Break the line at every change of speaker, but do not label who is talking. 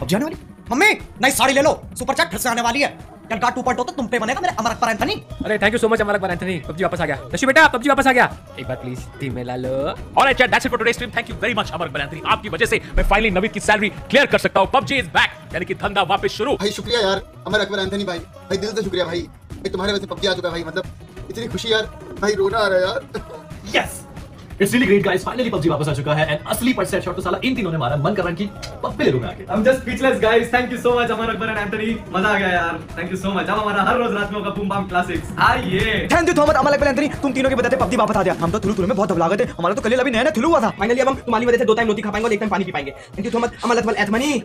PUBG आने वाली। Mummy नई साड़ी ले लो। सुपर चैट फिर से आने वाली है। यार गार्ड 2.0 तो तुम पे बनेगा मेरे अमर अकबर एंथनी
अरे thank you so much Amar Akbar Anthony PUBG वापस आ गया। दशु बेटा पबजी वापस आ गया। एक बार प्लीज़ टीम में ला लो।
Alright, chat, that's it for today's stream. Thank you very much, Amar Akbar Anthony आपकी वजह से मैं फाइनली नवीद की सैलरी क्लियर कर सकता हूँ। पबजी इज़ बैक यानी कि धंधा वापस शुरू।
भाई शुक्रिया यार अमर अकबर एंथनी भाई। भाई दिल से शुक्रिया भाई। भाई तुम्हारे वजह से पबजी आ चुका है भाई। मतलब इतनी खुशी यार। भाई रोना आ रहा है यार।
Yes it's really great guys finally PUBG वापस आ चुका है एंड असली पर सेट शॉट तो साला इन तीनों ने मारा मन कर रहा है कि पप्पे ले लूँगा आके
I'm just speechless guys. Thank you so much Amar Akbar and Anthony. मज़ा आ गया यार. Thank you so much. अब हमारा हर रोज रात में होगा बूम बम क्लासिक्स. आइए.
Thank you Thomas Amar Akbar Anthony तुम तीनों के वजह से पबजी वापस आ गया हम तो थुलू थुलू में बहुत दबला गए थे हमारा तो कल अभी नया नया थुलू हुआ था
फाइनली अब हम तुम्हारी वजह से दो टाइम रोटी खा पाएँगे और एक टाइम पानी पी पाएँगे. Thank you so much Amar Akbar Anthony.